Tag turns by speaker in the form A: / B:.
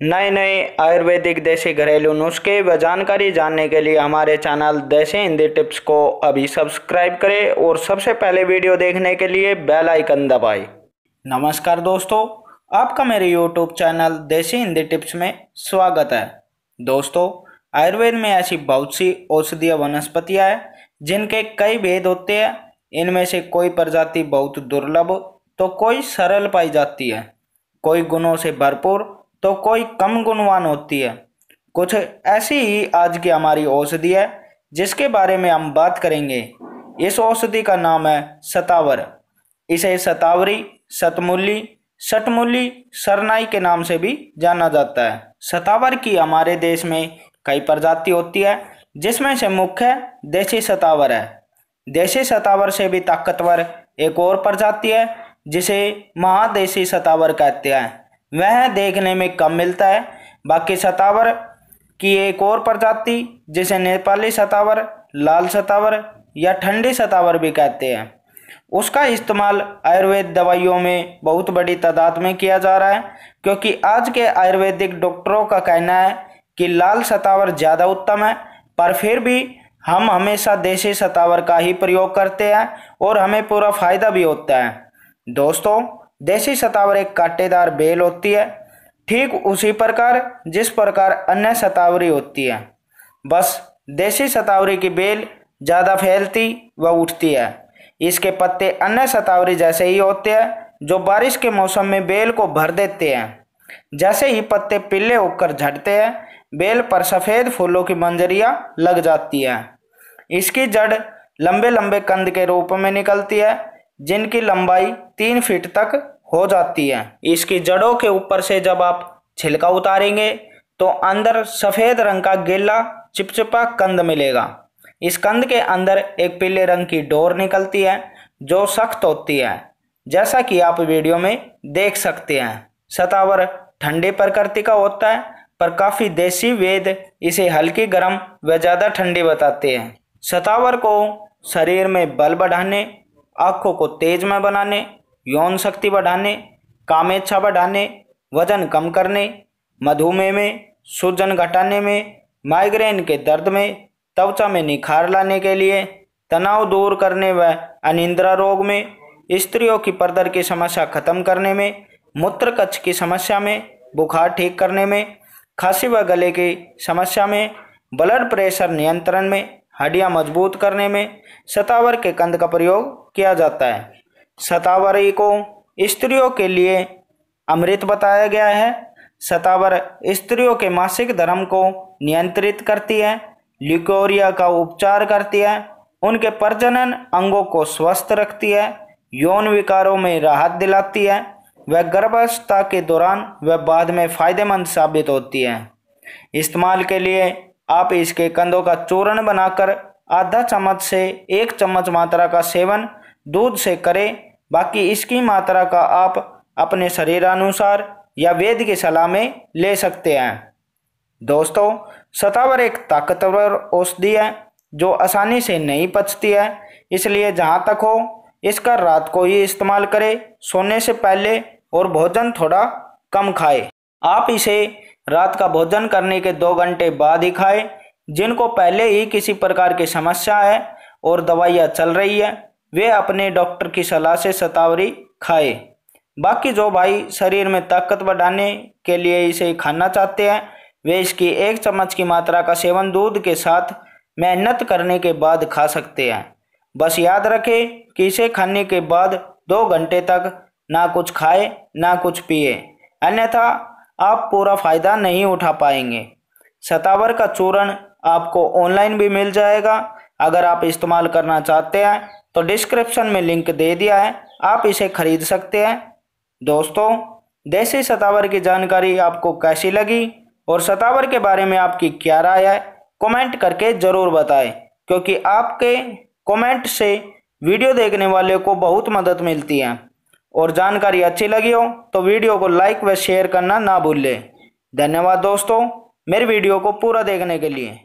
A: नए नए आयुर्वेदिक देसी घरेलू नुस्खे व जानकारी जानने के लिए हमारे चैनल देसी हिंदी टिप्स को अभी सब्सक्राइब करें और सबसे पहले वीडियो देखने के लिए बेल आइकन दबाएँ। नमस्कार दोस्तों, आपका मेरे यूट्यूब चैनल देसी हिंदी टिप्स में स्वागत है। दोस्तों, आयुर्वेद में ऐसी बहुत सी औषधीय वनस्पतियाँ हैं जिनके कई भेद होते हैं। इनमें से कोई प्रजाति बहुत दुर्लभ तो कोई सरल पाई जाती है। कोई गुणों से भरपूर तो कोई कम गुणवान होती है। कुछ ऐसी ही आज की हमारी औषधि है, जिसके बारे में हम बात करेंगे। इस औषधि का नाम है सतावर। इसे सतावरी, सतमूली, सटमूली, सरनाई के नाम से भी जाना जाता है। सतावर की हमारे देश में कई प्रजाति होती है, जिसमें से मुख्य देसी सतावर है। देसी सतावर से भी ताकतवर एक और प्रजाति है, जिसे महादेशी सतावर कहते हैं। वह देखने में कम मिलता है। बाकी सतावर की एक और प्रजाति, जिसे नेपाली सतावर, लाल सतावर या ठंडी सतावर भी कहते हैं, उसका इस्तेमाल आयुर्वेद दवाइयों में बहुत बड़ी तादाद में किया जा रहा है, क्योंकि आज के आयुर्वेदिक डॉक्टरों का कहना है कि लाल सतावर ज़्यादा उत्तम है, पर फिर भी हम हमेशा देसी सतावर का ही प्रयोग करते हैं और हमें पूरा फ़ायदा भी होता है। दोस्तों देसी सतावर एक कांटेदार बेल होती है। ठीक उसी प्रकार, जिस प्रकार अन्य सतावरी होती है। बस, देसी सतावरी की बेल ज़्यादा फैलती व उठती है। इसके पत्ते अन्य सतावरी जैसे ही होते हैं, जो बारिश के मौसम में बेल को भर देते हैं। जैसे ही पत्ते पीले होकर झड़ते हैं, बेल पर सफ़ेद फूलों की मंजरियाँ लग जाती हैं। इसकी जड़ लंबे लंबे कंद के रूप में निकलती है, जिनकी लंबाई तीन फीट तक हो जाती है। इसकी जड़ों के ऊपर से जब आप छिलका उतारेंगे तो अंदर सफ़ेद रंग का गीला चिपचिपा कंद मिलेगा। इस कंद के अंदर एक पीले रंग की डोर निकलती है, जो सख्त होती है, जैसा कि आप वीडियो में देख सकते हैं। सतावर ठंडे प्रकृति का होता है, पर काफ़ी देसी वेद इसे हल्की गर्म व ज़्यादा ठंडी बताते हैं। सतावर को शरीर में बल बढ़ाने आँखों को तेज में बनाने यौन शक्ति बढ़ाने कामेच्छा बढ़ाने, वज़न कम करने, मधुमेह में सूजन घटाने में, माइग्रेन के दर्द में, त्वचा में निखार लाने के लिए, तनाव दूर करने व अनिंद्रा रोग में, स्त्रियों की पर्दर की समस्या खत्म करने में मूत्र कच्छ की समस्या में, बुखार ठीक करने में, खांसी व गले की समस्या में, ब्लड प्रेशर नियंत्रण में, हड्डियाँ मज़बूत करने में, सतावर के कंद का प्रयोग किया जाता है। सतावरी को स्त्रियों के लिए अमृत बताया गया है। सतावर स्त्रियों के मासिक धर्म को नियंत्रित करती है लिकोरिया का उपचार करती है, उनके प्रजनन अंगों को स्वस्थ रखती है, यौन विकारों में राहत दिलाती है, वह गर्भावस्था के दौरान व बाद में फ़ायदेमंद साबित होती है। इस्तेमाल के लिए आप इसके कंदों का चूर्ण बनाकर आधा चम्मच से एक चम्मच मात्रा का सेवन दूध से करें। बाकी इसकी मात्रा का आप अपने शरीरानुसार या वेद की सलाह में ले सकते हैं। दोस्तों, सतावर एक ताकतवर औषधि है, जो आसानी से नहीं पचती है। इसलिए जहाँ तक हो, इसका रात को ही इस्तेमाल करें, सोने से पहले और भोजन थोड़ा कम खाए। आप इसे रात का भोजन करने के दो घंटे बाद ही खाएँ, जिनको पहले ही किसी प्रकार की समस्या है और दवाइयाँ चल रही है। वे अपने डॉक्टर की सलाह से सतावरी खाए। बाकी जो भाई शरीर में ताकत बढ़ाने के लिए इसे खाना चाहते हैं, वे इसकी एक चम्मच की मात्रा का सेवन दूध के साथ मेहनत करने के बाद खा सकते हैं। बस याद रखें कि इसे खाने के बाद दो घंटे तक ना कुछ खाए, ना कुछ पिए। अन्यथा आप पूरा फ़ायदा नहीं उठा पाएँगे। सतावर का चूर्ण आपको ऑनलाइन भी मिल जाएगा। अगर आप इस्तेमाल करना चाहते हैं तो डिस्क्रिप्शन में लिंक दे दिया है, आप इसे खरीद सकते हैं। दोस्तों, देसी सतावर की जानकारी आपको कैसी लगी और सतावर के बारे में आपकी क्या राय है कमेंट करके ज़रूर बताएँ, क्योंकि आपके कमेंट से वीडियो देखने वाले को बहुत मदद मिलती है। और जानकारी अच्छी लगी हो तो वीडियो को लाइक व शेयर करना ना भूलें। धन्यवाद दोस्तों, मेरी वीडियो को पूरा देखने के लिए।